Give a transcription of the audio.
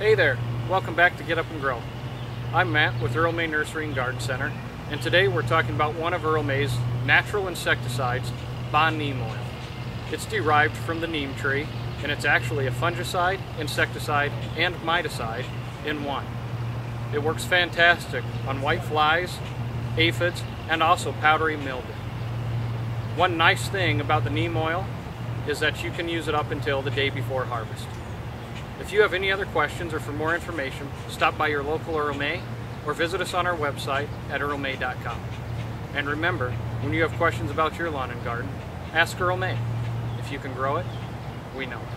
Hey there, welcome back to Get Up and Grow. I'm Matt with Earl May Nursery and Garden Center, and today we're talking about one of Earl May's natural insecticides, Bon Neem Oil. It's derived from the neem tree, and it's actually a fungicide, insecticide, and miticide in one. It works fantastic on white flies, aphids, and also powdery mildew. One nice thing about the neem oil is that you can use it up until the day before harvest. If you have any other questions or for more information, stop by your local Earl May or visit us on our website at earlmay.com. And remember, when you have questions about your lawn and garden, ask Earl May. If you can grow it, we know it.